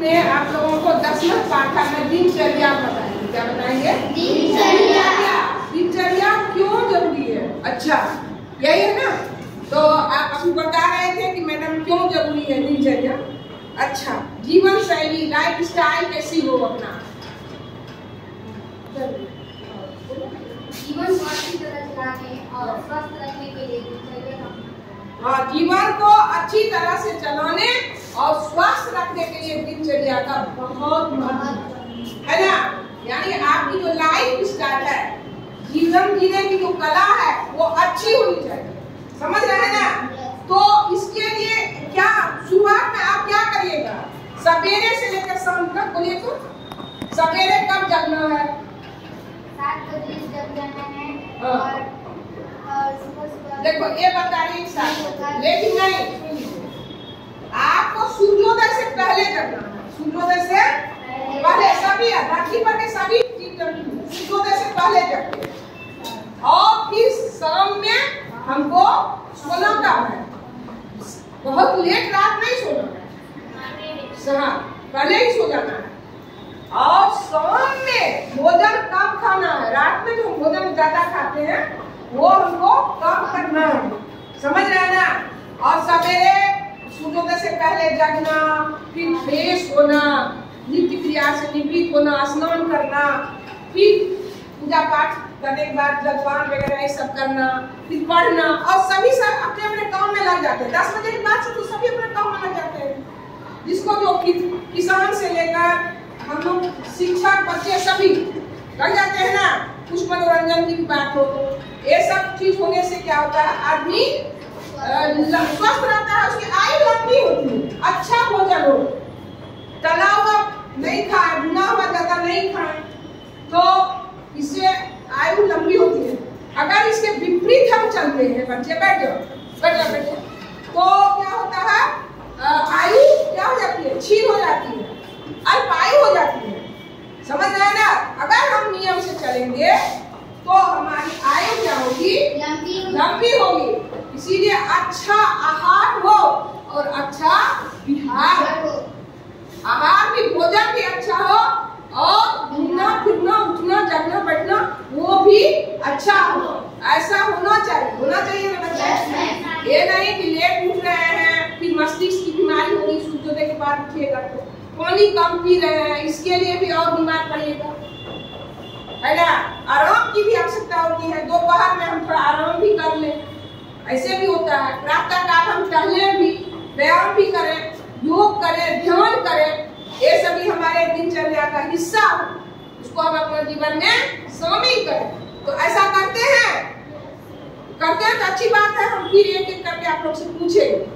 में आप लोगों को दसवें पाठा में दिनचर्या बताएँगे। क्या बताएँगे? दिनचर्या। दिनचर्या क्यों ज़रूरी है? अच्छा यही है ना? तो आप अभी बता रहे थे कि मैडम क्यों ज़रूरी है दिनचर्या? अच्छा जीवन शैली लाइफ स्टाइल कैसी हो अपना? जीवन को अच्छी तरह चलाने और स्वस्थ रखने के लिए दिनचर्या हाँ जीवन को अच्छी तरह से चलाने और स्वस्थ रखने के लिए दिनचर्या का बहुत महत्व है। ना? यानी आपकी जो लाइफ स्टाइल है जीवन जीने की जो कला है वो अच्छी होनी चाहिए। समझ रहे हैं ना? तो इसके लिए क्या शुरुआत में आप क्या करिएगा? सवेरे से लेकर शाम तक बोलिए तो। सवेरे कब जगना है? सात बजे जग जाना है हाँ। और और सुबह सुबह देखो ये बता रही लेकिन नहीं सूर्योदय से पहले है। सूर्योदय से पहले सभी राखी पर के सभी। सूर्योदय से पहले जगते हैं। और फिर शाम में हमको सोना का है। बहुत लेट रात नहीं सोना है। हाँ पहले ही सो जाना है। और शाम में भोजन कम खाना है। रात में जो भोजन ज़्यादा खाते हैं, वो हमको कम करना है समझ रहे हैं ना और सवेरे सूर्योदय से पहले जगना फिर फ्रेश होना नित्य क्रिया से निवृत्त होना स्नान करना फिर पूजा पाठ करने के बाद जलपान वगैरह ये सब करना फिर पढ़ना और सभी सब अपने अपने काम में लग जाते हैं। दस बजे के बाद से तो सभी अपने काम में लग जाते हैं। जिसको जो कि, किसान से लेकर हम लोग शिक्षक बच्चे सभी लग जाते हैं ना कुछ मनोरंजन की बात हो तो। ये सब चीज़ होने से क्या होता है? आदमी स्वस्थ रहता है, उसकी आयु लंबी होती है। अच्छा भोजन हो। तला हुआ नहीं खाए भुना हुआ ज़्यादा नहीं खाए तो इससे आयु लंबी होती है। अगर इसके विपरीत हम चलते हैं, बच्चे बैठ जाओ बैठ जाओ बैठ तो क्या होता है? आयु क्या हो जाती है? छीन हो जाती है, अल्पायु हो जाती है। समझ रहे ना? अगर हम नियम से चलेंगे तो हमारी होगी? लंबी लंबी होगी। इसीलिए अच्छा आहार हो और अच्छा विहार। हो। आहार भी भोजन भी अच्छा हो और घूमना फिरना उठना जगना बैठना वो भी अच्छा हो। ऐसा होना चाहिए। होना चाहिए ना बच्चे? ये नहीं कि लेट उठ रहे हैं फिर मस्तिष्क की बीमारी होगी सूर्योदय के बाद उठिएगा तो। पानी कम पी रहे हैं इसके लिए भी और बीमार पड़िएगा। है ना? आराम की भी आवश्यकता होती है। दोपहर में हम थोड़ा आराम भी कर लें। ऐसे भी होता है। प्रातः काल हम टहले भी, व्यायाम भी करें, योग करें, ध्यान करें। ये सभी हमारे दिनचर्या का हिस्सा हो। उसको हम अपने जीवन में शामिल करें। तो ऐसा करते हैं? करते हैं तो अच्छी बात है। हम फिर एक एक करके आप लोग से पूछेंगे।